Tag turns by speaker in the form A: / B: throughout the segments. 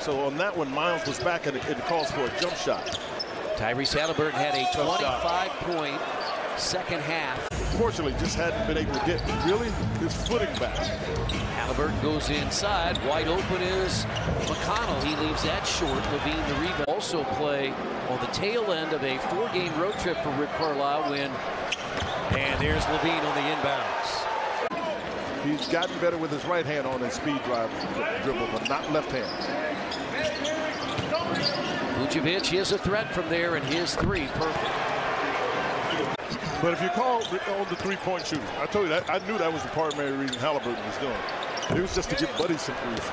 A: So on that one, Myles was back and it, it calls for a jump shot.
B: Tyrese Halliburton had a 25-point second half.
A: Fortunately, just hadn't been able to get really his footing back.
B: Halliburton goes inside. Wide open is McConnell. He leaves that short. LaVine the rebound. Also play on the tail end of a four-game road trip for Rick Carlisle when and there's LaVine on the inbounds.
A: He's gotten better with his right hand on his speed drive dribble, but not left hand.
B: Vucevic is a threat from there, and his three perfect.
A: But if you call on the three-point shooting, I told you that I knew that was the primary reason Halliburton was doing it. Was just to give Buddy some threes.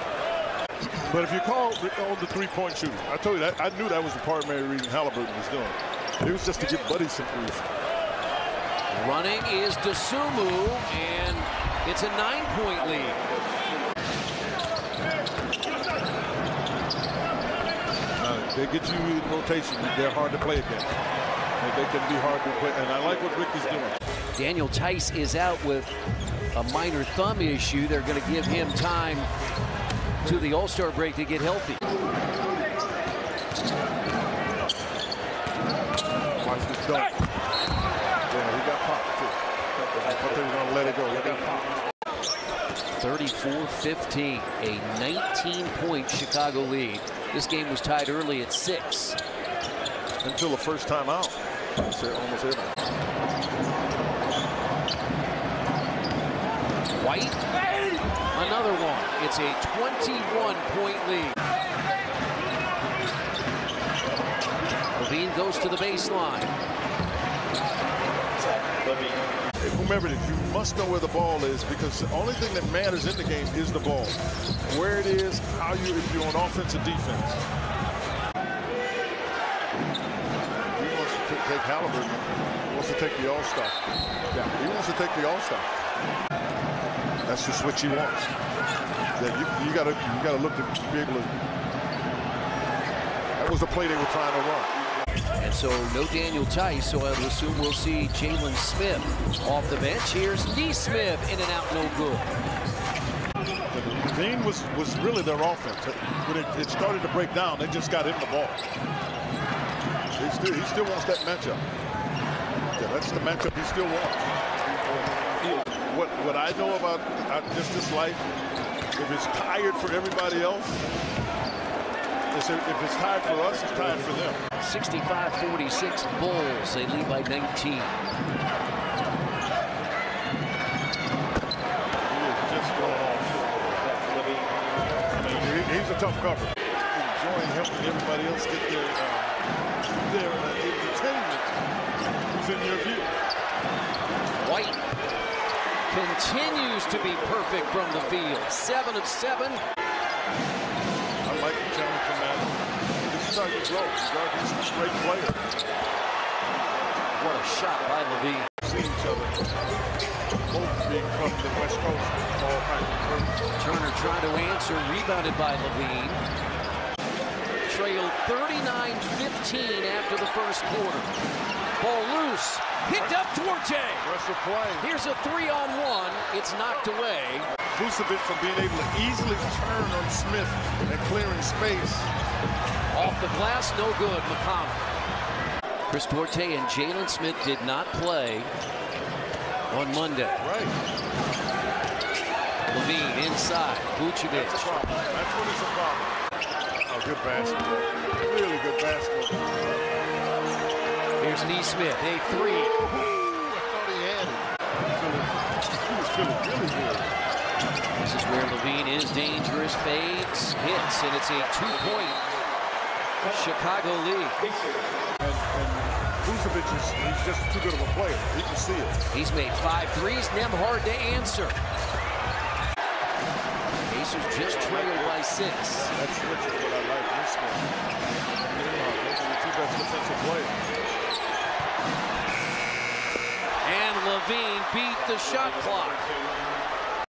A: But if you call on the three-point shooting, I told you that I knew that was the primary reason Halliburton was doing it. Was just to give Buddy some threes.
B: Running is Dosunmu, and it's a nine-point lead.
A: Uh, they get you in rotation. They're hard to play against. They can be hard to play, and I like what Rick is doing.
B: Daniel Theis is out with a minor thumb issue. They're going to give him time to the All-Star break to get healthy.
A: Watch this dunk. Yeah, he got popped too. I thought they were going to let it go. He got popped.
B: 34-15, a 19-point Chicago lead. This game was tied early at six.
A: Until the first time out. Almost every.
B: White, another one. It's a 21-point lead. LaVine goes to the baseline.
A: Remember that you must know where the ball is because the only thing that matters in the game is the ball. Where it is, how you, if you're on offense or defense. He wants to take Halliburton. He wants to take the All-Star. Yeah, he wants to take the All-Star. That's just what he wants. Yeah, you, you gotta you gotta look to be able to. That was the play they were trying to run.
B: And so no Daniel Theis, so I would assume we'll see Jalen Smith off the bench. Here's Nesmith in and out, no good.
A: Dean was was really their offense. When it, it, started to break down, they just got in the ball. He still, he still wants that matchup. Yeah, that's the matchup he still wants. What what I know about uh, just this life, if it's tired for everybody else, if it's tired for us, it's tired for them.
B: 65-46 Bulls. They lead by 19.
A: he's a tough cover. Enjoying helping everybody else get their uh, their uh, entertainment. Who's in your view?
B: White continues to be perfect from the field. Seven of seven.
A: Like the challenge from that. This is how you grow. You got to be a great player.
B: What a shot by LaVine.
A: See each other. Both being from the West Coast.
B: Turner trying to answer, rebounded by LaVine. Trailed 39-15 after the first quarter. Ball loose, picked up Duarte. Here's a three-on-one. It's knocked away.
A: Vucevic from being able to easily turn on Smith and clearing space.
B: Off the glass, no good. McConnell. Chris Duarte and Jalen Smith did not play on Monday.
A: Right.
B: LaVine inside. Vucevic.
A: That's, That's when it's a problem. Oh, good basketball. Really good basketball.
B: Here's Nesmith, a three.
A: Ooh, I thought he had it. He was feeling really good.
B: This is where LaVine is dangerous, fades, hits, and it's a two-point Chicago lead.
A: And, and Vucevic is he's just too good of a player. He can see it.
B: He's made five threes, Nembhard to answer. Pacers just trailed by six.
A: That's Richard, what I like this one. Those are the two best defensive players.
B: And LaVine beat the shot clock.